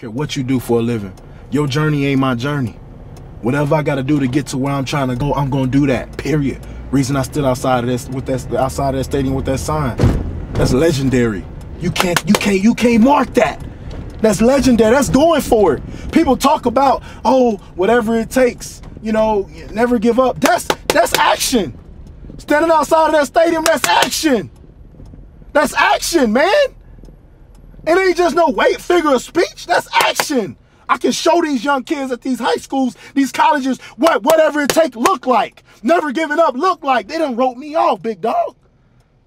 Care what you do for a living. Your journey ain't my journey. Whatever I gotta do to get to where I'm trying to go, I'm gonna do that. Period. Reason I stood outside of this with that outside of that stadium with that sign. That's legendary. You can't you can't you can't mark that. That's legendary. That's going for it. People talk about, oh, whatever it takes, you know, never give up. That's that's action. Standing outside of that stadium, that's action. That's action, man. It ain't just no weight figure of speech. That's action. I can show these young kids at these high schools, these colleges, what whatever it take look like. Never giving up look like. They done wrote me off, big dog.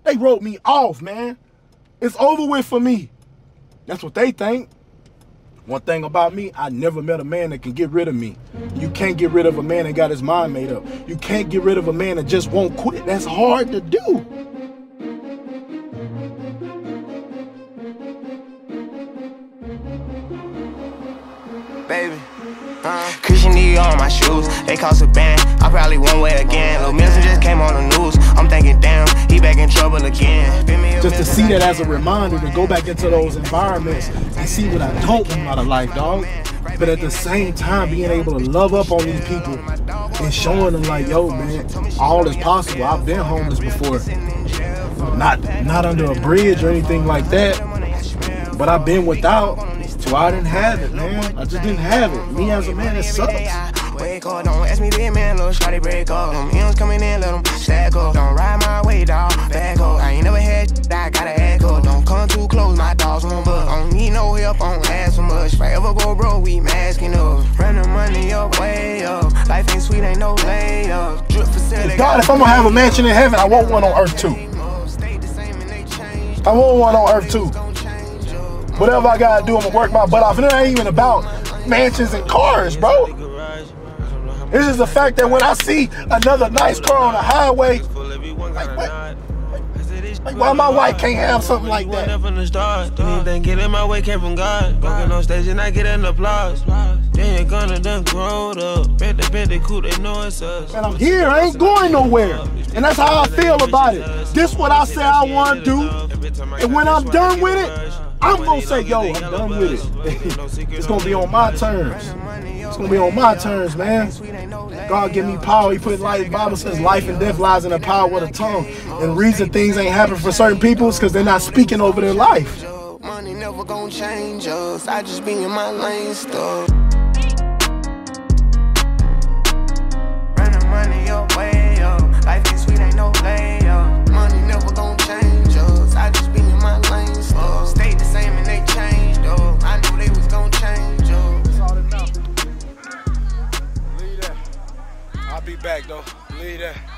They wrote me off, man. It's over with for me. That's what they think. One thing about me, I never met a man that can get rid of me. You can't get rid of a man that got his mind made up. You can't get rid of a man that just won't quit. That's hard to do. Baby. Uh, Christian Dior on my shoes, they cost a band. I probably won't wear again. Lil Milton just came on the news. I'm thinking, damn, he back in trouble again. Just to see that as a reminder to go back into those environments and see what I don't want out of life, dog. But at the same time, being able to love up on these people and showing them like, yo, man, all is possible. I've been homeless before. Not not under a bridge or anything like that. But I've been without. So I didn't have it, man. I just didn't have it. Me as a man, it sucks. Wake up, don't ask me a man, little shawty break up. Them M's coming in, let them stack up. Don't ride my way, dog, back up. I ain't never had shit, I gotta act up. Don't come too close, my dogs won't buck. I don't need no help, I don't ask for much. If I ever go broke, we masking up. Run the money up, way up. Life ain't sweet, ain't no layup. Drip facility. God, if I'm gonna have a mansion in heaven, I want one on earth too. I want one on earth too. Whatever I gotta do, I'm gonna work my butt off. And it ain't even about mansions and cars, bro. It's just the fact that when I see another nice car on the highway, like, what? Like, why my wife can't have something like that? From the start, anything get in my way came from God. Walking on stage and I get an applause. Then you're gonna done growed up. Bet the bet they cool, they know it's us. And I'm here, I ain't going nowhere. And that's how I feel about it. This what I say I want to do. And when I'm done with it, I'm gonna say, yo, I'm done with it. it's gonna be on my terms. It's gonna be on my terms, man. God give me power. He put life. Bible says life and death lies in the power of the tongue. And reason things ain't happening for certain people is because they're not speaking over their life. Money never gonna change us. I just be in my lane stuff. Back though. Leave that.